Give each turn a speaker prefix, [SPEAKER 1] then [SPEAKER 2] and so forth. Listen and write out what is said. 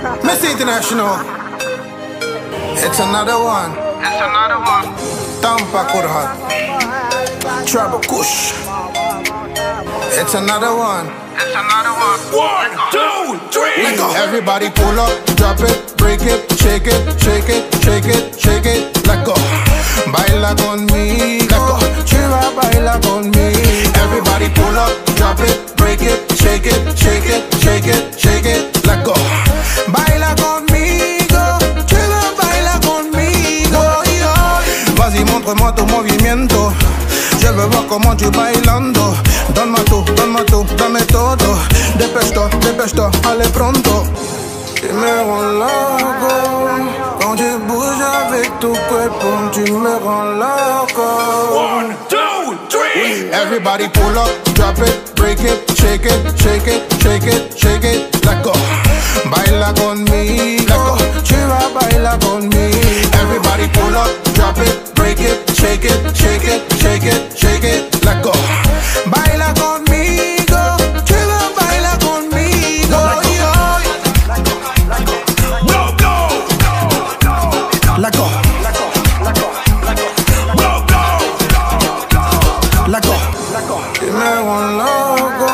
[SPEAKER 1] Miss International. It's another one.
[SPEAKER 2] It's another one.
[SPEAKER 1] Tampa Kurhat. Trouble Kush. It's another one.
[SPEAKER 2] It's another one.
[SPEAKER 3] One, two, three.
[SPEAKER 1] Let go. Everybody pull up, drop it, break it, shake it, shake it, shake it, shake it, let go. Baila conmigo, let go. Chiva, baila conmigo. Everybody pull up, drop it, break it, shake it, shake it, shake it, shake it, let go. Yo. Montre-moi tu movimiento. Veux voir comment tu bailando. Donne-moi tout, donne-moi tout, dame todo. Dépêche-toi, dépêche-toi, allez pronto. Tu me rends loco. Quand tu bouges avec ton cuerpo, tu me rends loco.
[SPEAKER 3] One, two, three.
[SPEAKER 1] Everybody pull up, drop it, break it, shake it, shake it, shake it, shake it, let go. Baila conmigo, let go. Baila conmigo. Everybody pull up, drop it, shake it, shake it, shake it, shake it, let go. Baila conmigo, chiva, baila conmigo.
[SPEAKER 3] Go, go.
[SPEAKER 1] Let go,
[SPEAKER 3] Go, go.
[SPEAKER 1] let go. Tu me rends loco.